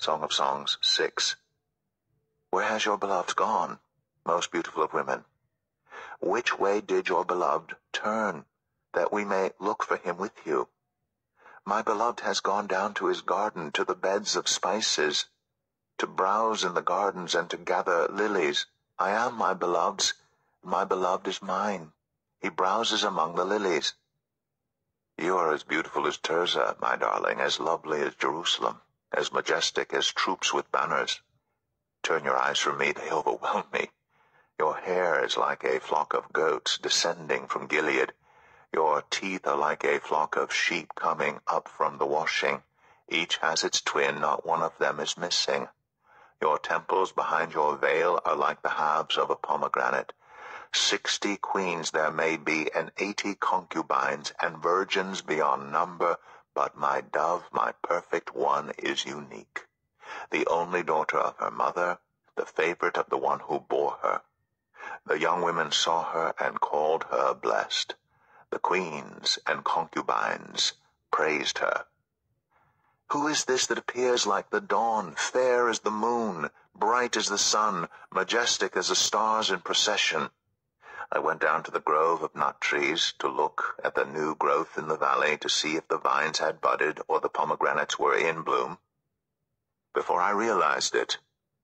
Song of Songs 6. Where has your beloved gone, most beautiful of women? Which way did your beloved turn, that we may look for him with you? My beloved has gone down to his garden, to the beds of spices, to browse in the gardens and to gather lilies. I am my beloved's, my beloved is mine. He browses among the lilies. You are as beautiful as Tirzah, my darling, as lovely as Jerusalem, as majestic as troops with banners. Turn your eyes from me, they overwhelm me. Your hair is like a flock of goats descending from Gilead. Your teeth are like a flock of sheep coming up from the washing. Each has its twin, not one of them is missing. Your temples behind your veil are like the halves of a pomegranate. Sixty queens there may be, and eighty concubines, and virgins beyond number, but my dove, my perfect one, is unique. The only daughter of her mother, the favorite of the one who bore her. The young women saw her and called her blessed. The queens and concubines praised her. Who is this that appears like the dawn, fair as the moon, bright as the sun, majestic as the stars in procession? I went down to the grove of nut trees to look at the new growth in the valley to see if the vines had budded or the pomegranates were in bloom. Before I realized it,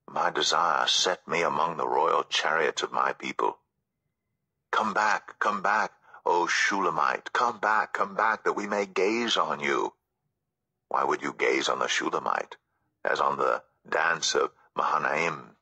my desire set me among the royal chariots of my people. Come back, come back, O Shulammite, come back, come back, that we may gaze on you. Why would you gaze on the Shulammite, as on the dance of Mahanaim?